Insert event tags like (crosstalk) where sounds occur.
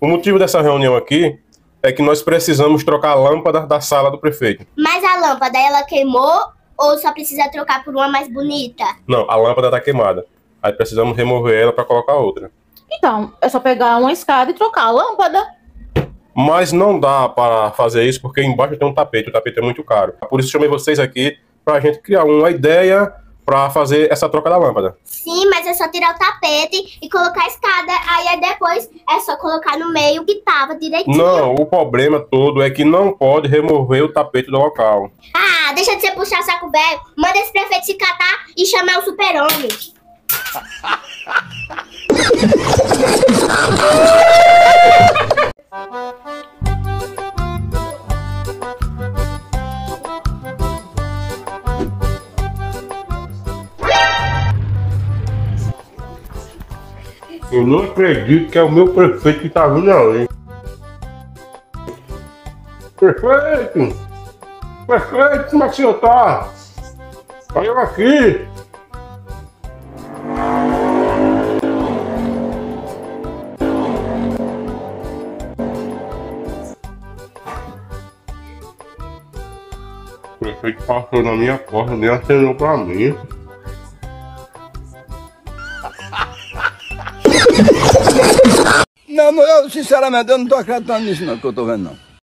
O motivo dessa reunião aqui é que nós precisamos trocar a lâmpada da sala do prefeito. Mas a lâmpada, ela queimou ou só precisa trocar por uma mais bonita? Não, a lâmpada está queimada. Aí precisamos remover ela para colocar outra. Então, é só pegar uma escada e trocar a lâmpada. Mas não dá para fazer isso porque embaixo tem um tapete. O tapete é muito caro. Por isso chamei vocês aqui para a gente criar uma ideia para fazer essa troca da lâmpada. Sim, mas é só tirar o tapete e colocar a escada. Aí depois é só colocar no meio que tava direitinho. Não, o problema todo é que não pode remover o tapete do local. Ah, deixa de ser puxar saco velho. Manda esse prefeito se catar e chamar o super-homem. (laughs) Eu não acredito que é o meu prefeito que tá vindo ali. Prefeito! Prefeito, como é que o senhor tá? Olha eu aqui! O prefeito passou na minha porta, nem acenou pra mim. (laughs) Não, eu sinceramente eu não tô acreditando nisso não que eu tô vendo não.